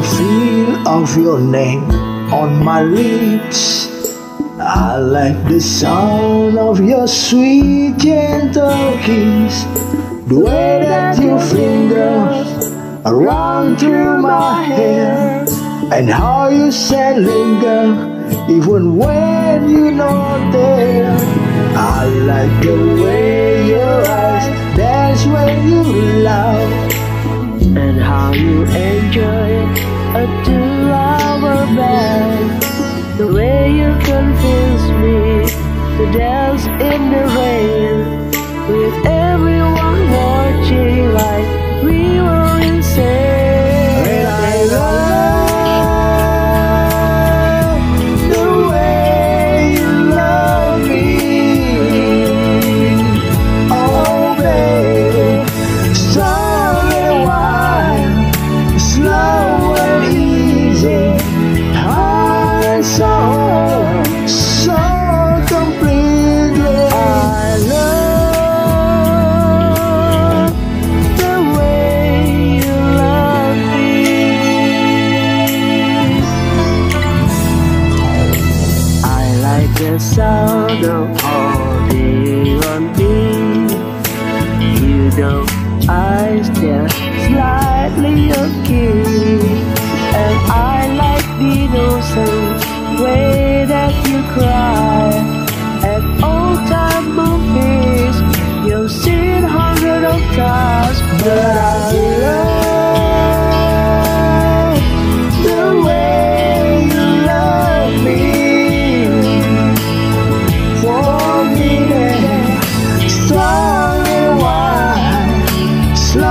the feel of your name on my lips. I like the sound of your sweet, gentle kiss. The way that your fingers run through my hair, and how you say linger, even when you're not there. I like the way eyes easy. I so completely. I love the way you love me. I like the sound of on me. You know I just slightly.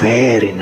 fair enough.